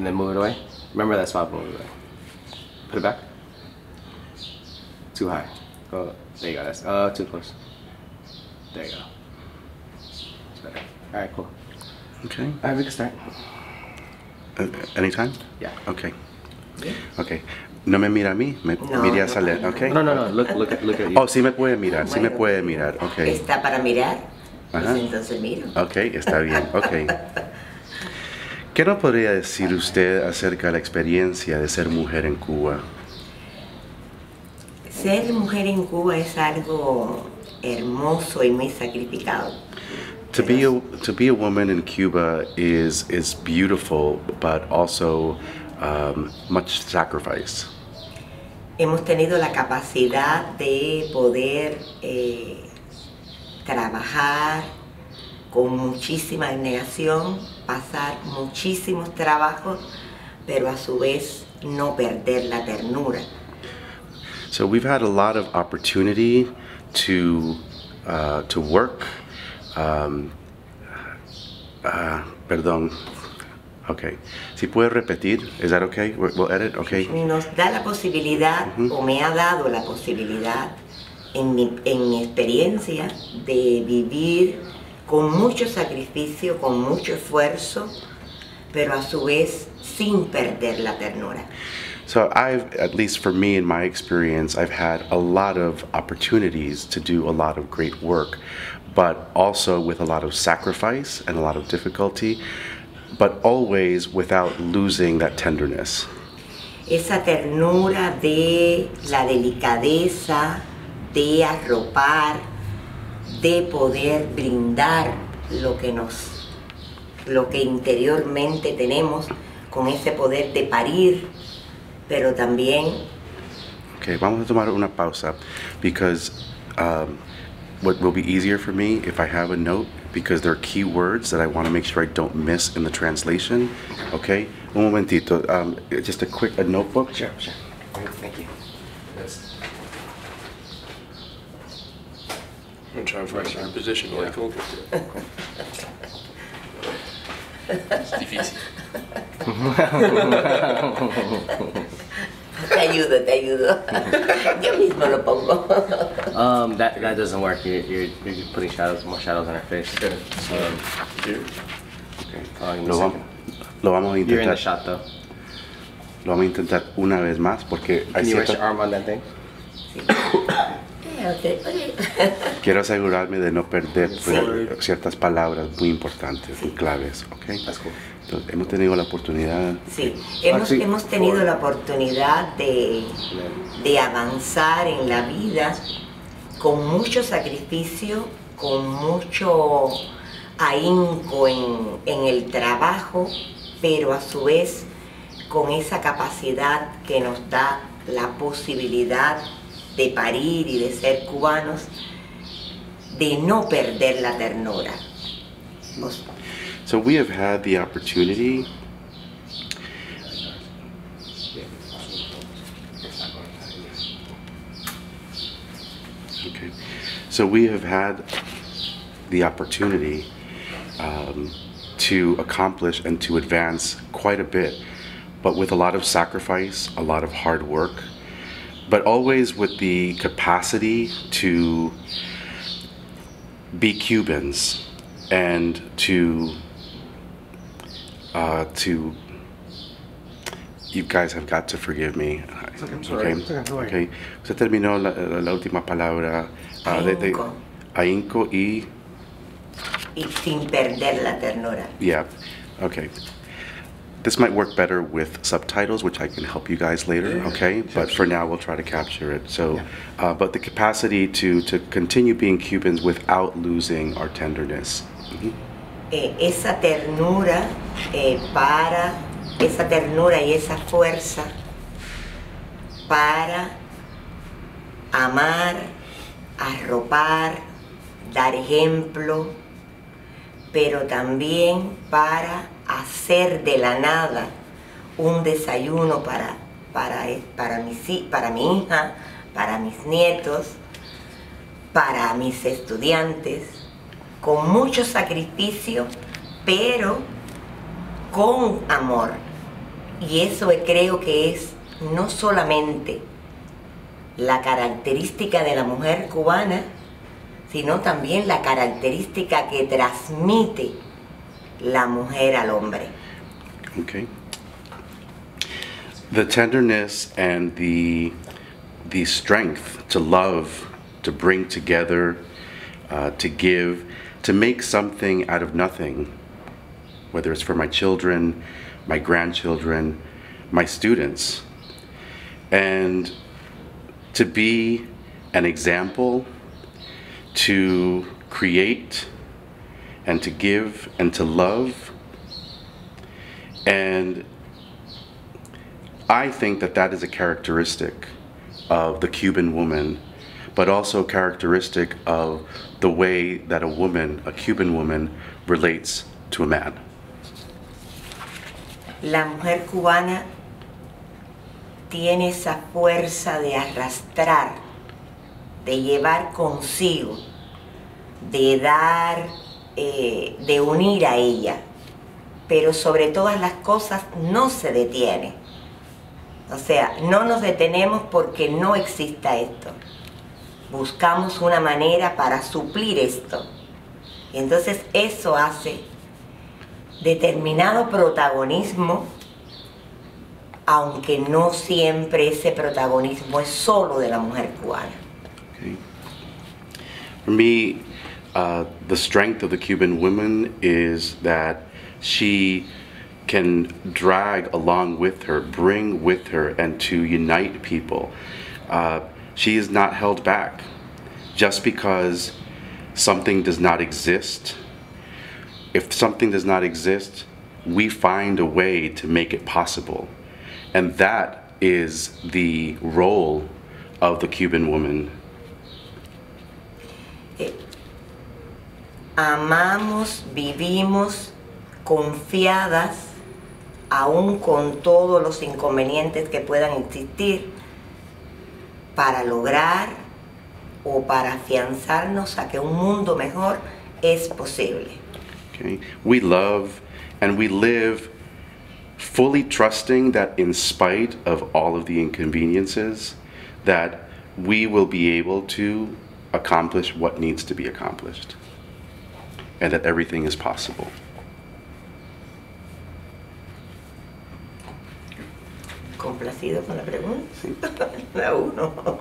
and then move it away. Remember that spot, move it away. Put it back. Too high. Go. There you go. That's uh too close. There you go. It's better. All right, cool. Okay. All right, we can start. Uh, anytime? Yeah. Okay. Okay. No me mira a mí, me No, mire a no, Salem, no, okay? No, no, no. Look, look at, look at you. Oh, sí me puede mirar, sí me puede mirar, ok. Está para mirar, pues entonces miro. Ok, está bien, ok. ¿Qué nos podría decir usted acerca de la experiencia de ser mujer en Cuba? Ser mujer en Cuba es algo hermoso y muy sacrificado. To be a, to be a woman in Cuba is is beautiful, but also um, much sacrifice. Hemos tenido la capacidad de poder eh, trabajar con muchísima abnegación, pasar muchísimos trabajos, pero a su vez no perder la ternura. So we've had a lot of opportunity to uh, to work. Um, uh, perdón. Okay. Si puede repetir, is that okay? We'll edit, okay? Nos da la posibilidad, o me ha dado la posibilidad, en mi, en mi experiencia, de vivir con mucho sacrificio, con mucho esfuerzo, pero a su vez sin perder la ternura. So I've, at least for me in my experience, I've had a lot of opportunities to do a lot of great work, but also with a lot of sacrifice and a lot of difficulty, but always without losing that tenderness. Esa ternura de la delicadeza, de arropar, de poder brindar lo que nos, lo que interiormente tenemos, con ese poder de parir, pero también Okay, vamos a tomar una pausa because um, what will be easier for me if I have a note because there are key words that I want to make sure I don't miss in the translation. Okay, un momentito. Um, just a quick a notebook. Sure, sure. Thank you. I'm trying to find your position. Like, oh, es difícil. te ayudo, te ayudo. Yo mismo lo pongo. um, that that doesn't work. You're, you're, you're putting shadows, more shadows on her face. Um, Here. Okay. oh, give me a Lo, vam- second. lo vamos a You're in the intentar. shot though. Lo vamos a intentar una vez más porque hay Can you rest cierta- your arm on that thing? Ok, ok. quiero asegurarme de no perder pues, Sí. ciertas palabras muy importantes, muy claves. Entonces, hemos tenido la oportunidad. Sí, hemos, sí. hemos tenido la oportunidad de, de avanzar en la vida con mucho sacrificio, con mucho ahínco en, en el trabajo, pero a su vez con esa capacidad que nos da la posibilidad de parir y de ser cubanos, de no perder la ternura. So we have had the opportunity Okay. So we have had the opportunity um, to accomplish and to advance quite a bit, but with a lot of sacrifice, a lot of hard work, but always with the capacity to be Cubans and to uh, to you guys have got to forgive me. okay, I'm sorry. Okay, don't worry. okay. Usted terminó la, la- la última palabra ah, de, de Ahínco. ahínco y y sin perder la ternura. yeah. Okay. This might work better with subtitles, which I can help you guys later. Okay, but for now we'll try to capture it. So, uh, but the capacity to to continue being Cubans without losing our tenderness. Mhm. Eh, esa ternura eh, para, esa ternura y esa fuerza para amar, arropar, dar ejemplo, pero también para hacer de la nada un desayuno para, para, para, mi hija, para mis nietos, para mis estudiantes, con mucho sacrificio, pero con amor, Y eso creo que es no solamente la característica de la mujer cubana, sino también la característica que transmite la mujer al hombre. Okay. The tenderness and the the strength to love, to bring together, uh, to give, to make something out of nothing, whether it's for my children, my grandchildren, my students, and to be an example, to create, and to give, and to love. And I think that that is a characteristic of the Cuban woman, but also characteristic of the way that a woman, a Cuban woman, relates to a man. La mujer cubana tiene esa fuerza de arrastrar, de llevar consigo, de dar, eh, de unir a ella, pero sobre todas las cosas no se detiene. O sea, no nos detenemos porque no exista esto. Buscamos una manera para suplir esto. Y entonces eso hace determinado protagonismo, aunque no siempre ese protagonismo es solo de la mujer cubana. Uh, the strength of the Cuban woman is that she can drag along with her, bring with her, and to unite people. Uh, she is not held back. Just because something does not exist, if something does not exist, we find a way to make it possible. And that is the role of the Cuban woman. Eh, amamos, vivimos confiadas aún con todos los inconvenientes que puedan existir, para lograr o para afianzarnos a que un mundo mejor es posible. Okay? We love and we live fully trusting that in spite of all of the inconveniences that we will be able to accomplish what needs to be accomplished and that everything is possible. complacido con la pregunta. la uno.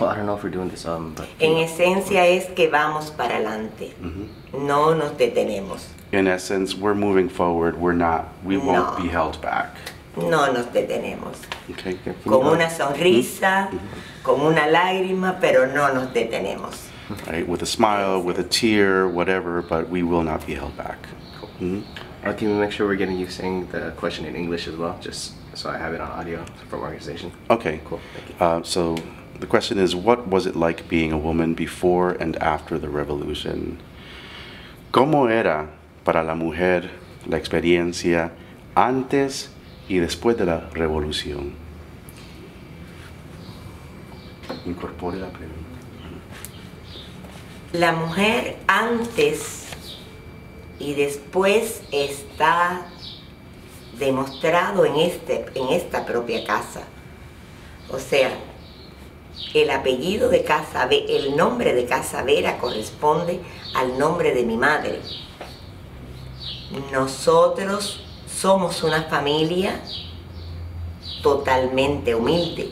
Well, I don't know if we're doing this, um, but En esencia es que vamos para adelante. No nos detenemos. In essence, we're moving forward. We're not, we won't be held back. No nos detenemos. Okay? can you Con una sonrisa, con una lágrima, pero no nos detenemos. Right? With a smile, with a tear, whatever, but we will not be held back. Mhm. Uh, can we make sure we're getting you saying the question in English as well, just so I have it on audio from organization? Okay. Cool. Thank you. Uh, so the question is, what was it like being a woman before and after the revolution? ¿Cómo era para la mujer la experiencia antes y después de la revolución? Incorpore la pregunta. La mujer antes y después está demostrado en, este, en esta propia casa. O sea, el apellido de Casa el nombre de Casa Vera corresponde al nombre de mi madre. Nosotros somos una familia totalmente humilde.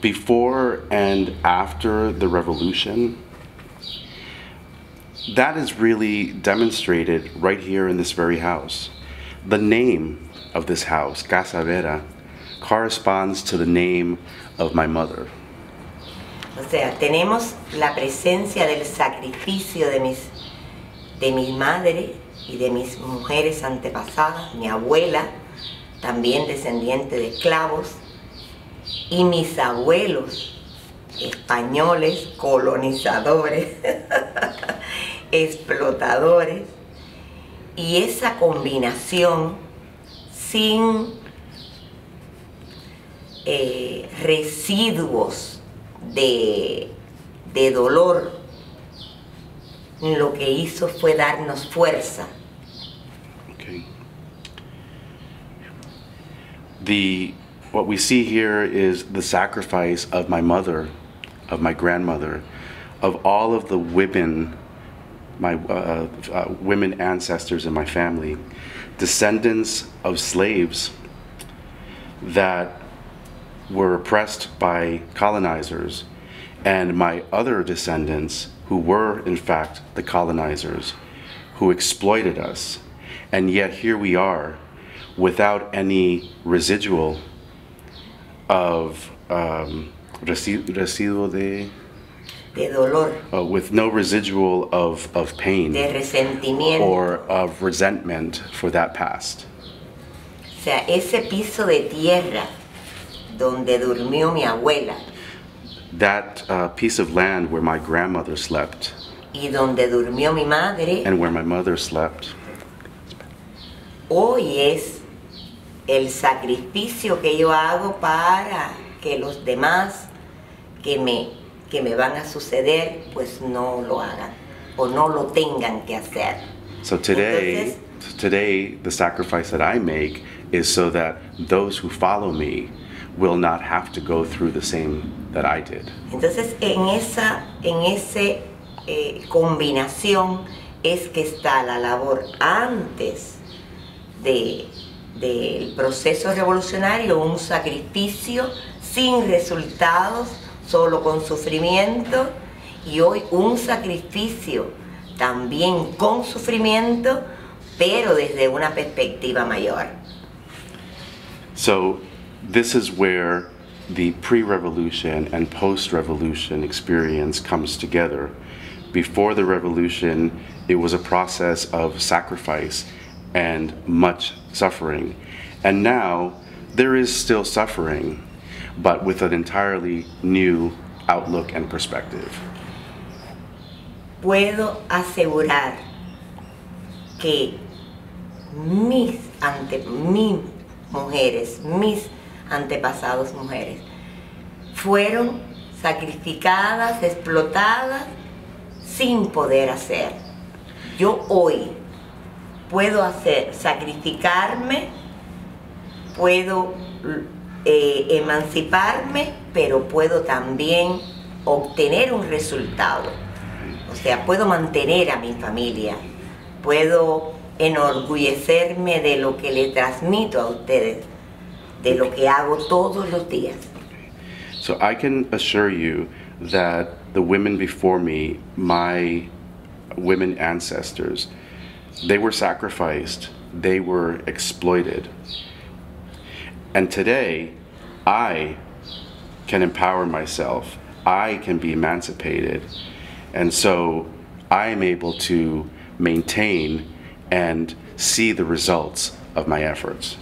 Before and after the revolution, that is really demonstrated right here in this very house. The name of this house, Casa Vera, corresponds to the name of my mother. O sea, tenemos la presencia del sacrificio de mis, de mi madre y de mis mujeres antepasadas, mi abuela, también descendiente de esclavos, y mis abuelos españoles, colonizadores, explotadores, y esa combinación sin eh, residuos de, de dolor lo que hizo fue darnos fuerza. Okay. The what we see here is the sacrifice of my mother, of my grandmother, of all of the women, my uh, uh, women ancestors in my family, descendants of slaves that were oppressed by colonizers, and my other descendants who were, in fact, the colonizers who exploited us. And yet here we are without any residual of um, residuo de, de dolor, uh, with no residual of, of pain de resentimiento. or of resentment for that past. O sea, ese piso de tierra donde durmió mi abuela That uh, piece of land where my grandmother slept. Y donde durmió mi madre, and where my mother slept. Hoy es el sacrificio que yo hago para que los demás que me, que me van a suceder pues no lo hagan o no lo tengan que hacer. So today, today the sacrifice that I make is so that those who follow me will not have to go through the same that I did. Entonces en esa en ese eh, combinación es que está la labor antes de- del proceso revolucionario, un sacrificio sin resultados, solo con sufrimiento, y hoy un sacrificio también con sufrimiento, pero desde una perspectiva mayor. So this is where the pre-revolution and post-revolution experience comes together. Before the revolution, it was a process of sacrifice and much suffering. And now there is still suffering, but with an entirely new outlook and perspective. puedo asegurar que mis ante mis mujeres, mis antepasados mujeres, fueron sacrificadas, explotadas, sin poder hacer. Yo hoy puedo hacer, sacrificarme, puedo eh, emanciparme, pero puedo también obtener un resultado. O sea, puedo mantener a mi familia, puedo enorgullecerme de lo que le transmito a ustedes, de lo que hago todos los días. So I can assure you that the women before me, my women ancestors, they were sacrificed, they were exploited. And today, I can empower myself, I can be emancipated. And so I am able to maintain and see the results of my efforts.